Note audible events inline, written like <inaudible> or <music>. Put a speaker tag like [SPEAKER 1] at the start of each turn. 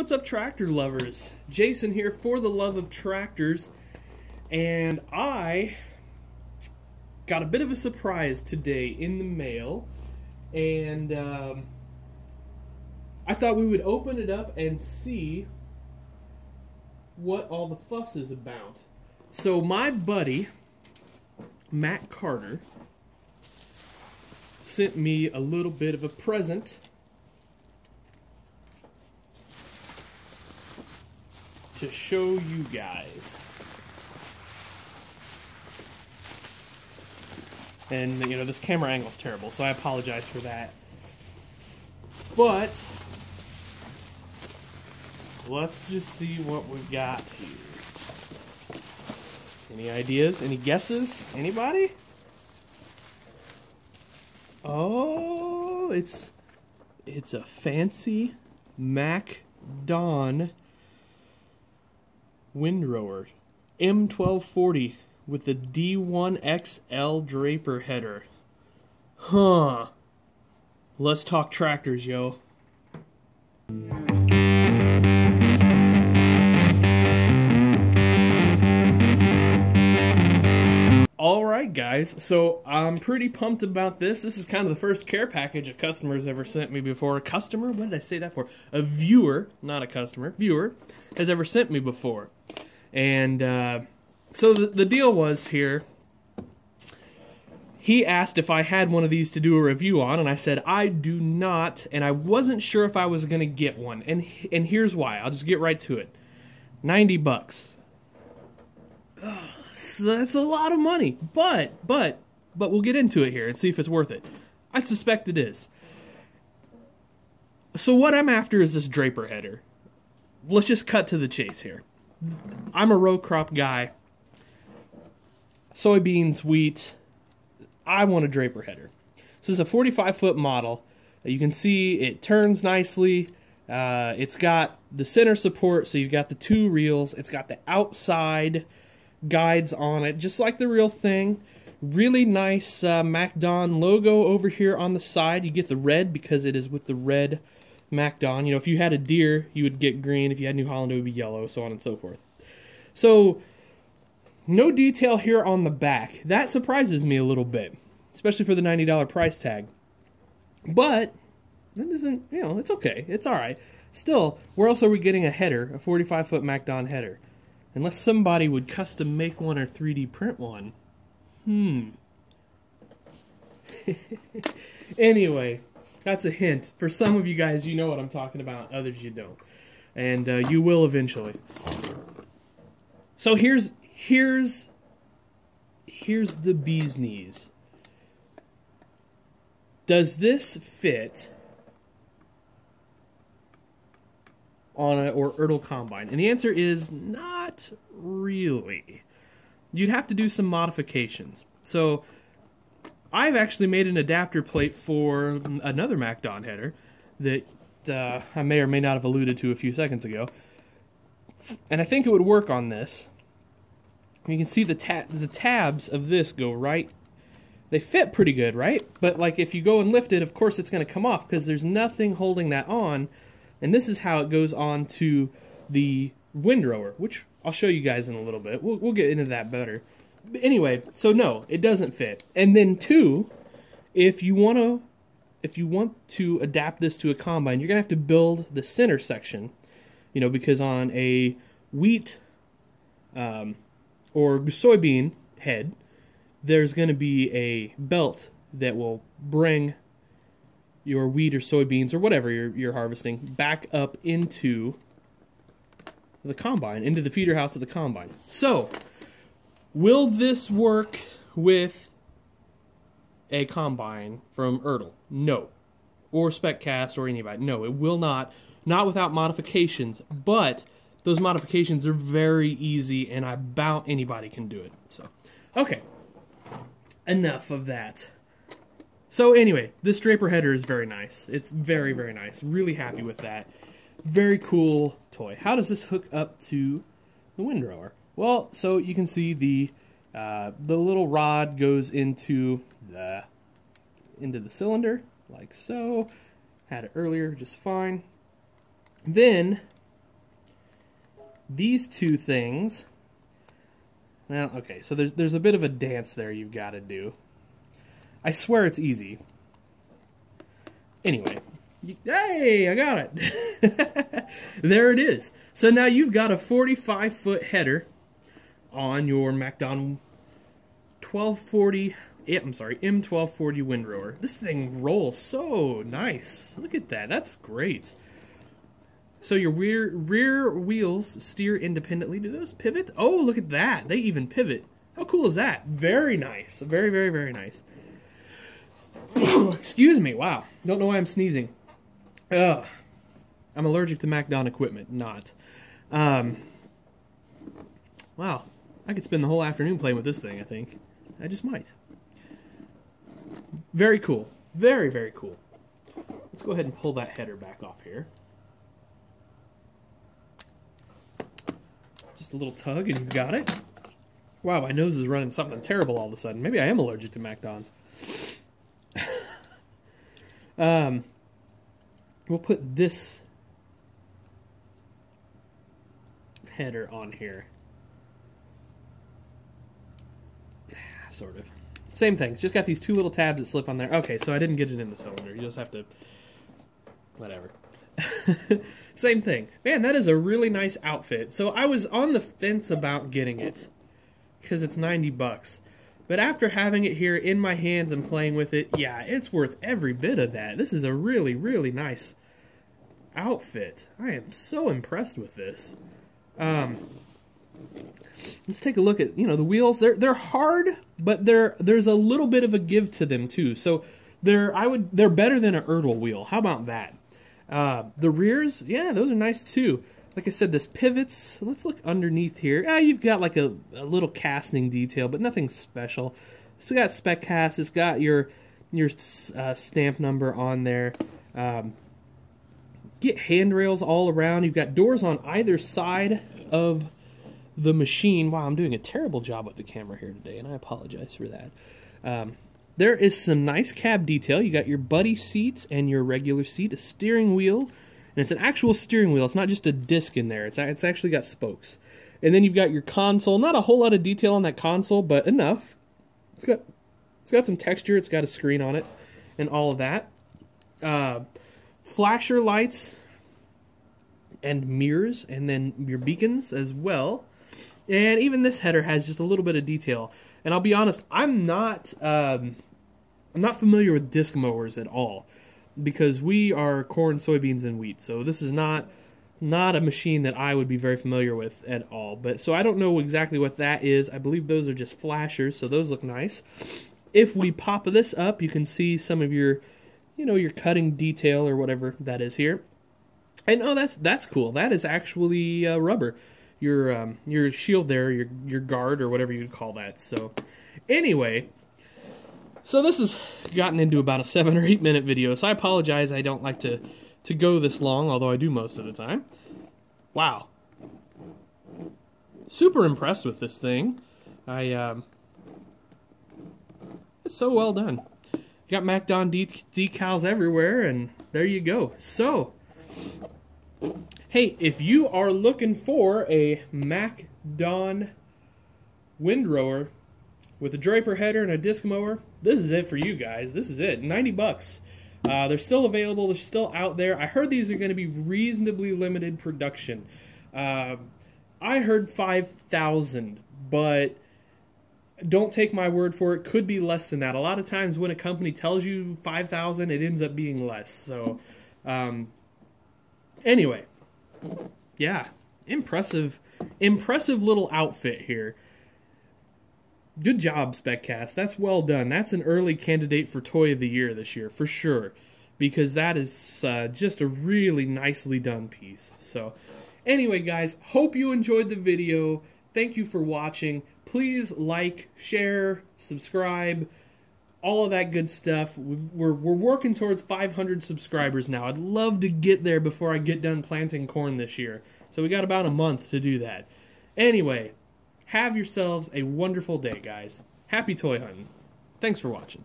[SPEAKER 1] What's up, tractor lovers? Jason here for the love of tractors, and I got a bit of a surprise today in the mail, and um, I thought we would open it up and see what all the fuss is about. So, my buddy, Matt Carter, sent me a little bit of a present to show you guys. And, you know, this camera angle is terrible, so I apologize for that. But, let's just see what we've got here. Any ideas? Any guesses? Anybody? Oh, it's it's a fancy Mac Don windrower M1240 with the D1XL Draper header. Huh. Let's talk tractors, yo. Guys, so I'm pretty pumped about this. This is kind of the first care package a customer's ever sent me before. A customer? What did I say that for? A viewer, not a customer, viewer, has ever sent me before. And uh, so the, the deal was here, he asked if I had one of these to do a review on, and I said, I do not, and I wasn't sure if I was going to get one. And, and here's why. I'll just get right to it. 90 bucks. Ugh that's a lot of money. But, but, but we'll get into it here and see if it's worth it. I suspect it is. So what I'm after is this Draper header. Let's just cut to the chase here. I'm a row crop guy. Soybeans, wheat. I want a Draper header. This is a 45 foot model. You can see it turns nicely. Uh, it's got the center support, so you've got the two reels. It's got the outside guides on it, just like the real thing. Really nice uh, MacDon logo over here on the side. You get the red because it is with the red MacDon. You know, if you had a Deere, you would get green. If you had New Holland, it would be yellow, so on and so forth. So, no detail here on the back. That surprises me a little bit, especially for the $90 price tag. But, that doesn't, you know, it's okay. It's all right. Still, where else are we getting a header, a 45-foot MacDon header? Unless somebody would custom make one or 3D print one. Hmm. <laughs> anyway, that's a hint. For some of you guys, you know what I'm talking about. Others, you don't. And uh, you will eventually. So here's here's here's the bee's knees. Does this fit on a or Ertl combine? And the answer is not really. You'd have to do some modifications. So I've actually made an adapter plate for another MacDon header that uh, I may or may not have alluded to a few seconds ago. And I think it would work on this. You can see the ta the tabs of this go right. They fit pretty good, right? But like if you go and lift it, of course it's going to come off because there's nothing holding that on and this is how it goes on to the windrower, which I'll show you guys in a little bit. We'll, we'll get into that better. But anyway, so no, it doesn't fit. And then two, if you want to if you want to adapt this to a combine, you're going to have to build the center section, you know, because on a wheat um, or soybean head, there's going to be a belt that will bring your wheat or soybeans or whatever you're, you're harvesting back up into the combine, into the feeder house of the combine. So, will this work with a combine from Ertl? No. Or SpecCast or anybody. No, it will not. Not without modifications, but those modifications are very easy and I about anybody can do it. So, okay. Enough of that. So anyway, this Draper header is very nice. It's very, very nice. Really happy with that. Very cool toy. How does this hook up to the windrower? Well, so you can see the uh, the little rod goes into the into the cylinder like so. Had it earlier just fine. Then these two things. Well, okay, so there's there's a bit of a dance there you've got to do. I swear it's easy. Anyway, hey, I got it. <laughs> there it is. So now you've got a 45 foot header on your MacDon 1240. Eh, I'm sorry, M1240 windrower. This thing rolls so nice. Look at that. That's great. So your rear rear wheels steer independently. Do those pivot? Oh, look at that. They even pivot. How cool is that? Very nice. Very, very, very nice. <coughs> Excuse me. Wow. Don't know why I'm sneezing. Ugh. I'm allergic to MacDon equipment. Not. Um, wow. I could spend the whole afternoon playing with this thing, I think. I just might. Very cool. Very, very cool. Let's go ahead and pull that header back off here. Just a little tug and you've got it. Wow, my nose is running something terrible all of a sudden. Maybe I am allergic to MacDons. Um, we'll put this header on here. <sighs> Sort of. Same thing. Just got these two little tabs that slip on there. Okay, so I didn't get it in the cylinder. You just have to... Whatever. <laughs> Same thing. Man, that is a really nice outfit. So I was on the fence about getting it. Because it's 90 bucks. But after having it here in my hands and playing with it, yeah, it's worth every bit of that. This is a really, really nice outfit. I am so impressed with this. Um, let's take a look at you know the wheels. They're they're hard, but they're there's a little bit of a give to them too. So they're I would they're better than an Ertl wheel. How about that? Uh, the rears, yeah, those are nice too. Like I said, this pivots. Let's look underneath here. Ah, you've got like a, a little casting detail, but nothing special. It's got SpecCast. It's got your your uh, stamp number on there. Um, get handrails all around. You've got doors on either side of the machine. Wow, I'm doing a terrible job with the camera here today, and I apologize for that. Um, there is some nice cab detail. You got your buddy seats and your regular seat, a steering wheel, and it's an actual steering wheel. It's not just a disc in there. It's it's actually got spokes. And then you've got your console. Not a whole lot of detail on that console, but enough. It's got it's got some texture. It's got a screen on it, and all of that. Uh, flasher lights and mirrors and then your beacons as well. And even this header has just a little bit of detail. And I'll be honest, I'm not um, I'm not familiar with disc mowers at all because we are corn, soybeans, and wheat. So this is not not a machine that I would be very familiar with at all. But so I don't know exactly what that is. I believe those are just flashers, so those look nice. If we pop this up, you can see some of your you know, your cutting detail or whatever that is here. And oh, that's that's cool. That is actually uh, rubber. Your um, your shield there, your your guard or whatever you'd call that. So, anyway, so this has gotten into about a seven or eight minute video. So I apologize. I don't like to to go this long, although I do most of the time. Wow, super impressed with this thing. I um, it's so well done. You got MacDon de decals everywhere, and there you go. So, hey, if you are looking for a MacDon windrower with a Draper header and a disc mower, this is it for you guys. This is it. 90 bucks. Uh, they're still available. They're still out there. I heard these are going to be reasonably limited production. Uh, I heard 5,000, but don't take my word for it. Could be less than that. A lot of times when a company tells you 5,000, it ends up being less. So, um, anyway, yeah, impressive, impressive little outfit here. Good job, SpecCast. That's well done. That's an early candidate for Toy of the Year this year, for sure, because that is uh, just a really nicely done piece. So, anyway, guys, hope you enjoyed the video. Thank you for watching please like, share, subscribe, all of that good stuff. We're, we're working towards 500 subscribers now. I'd love to get there before I get done planting corn this year. So we got about a month to do that. Anyway, have yourselves a wonderful day, guys. Happy toy hunting. Thanks for watching.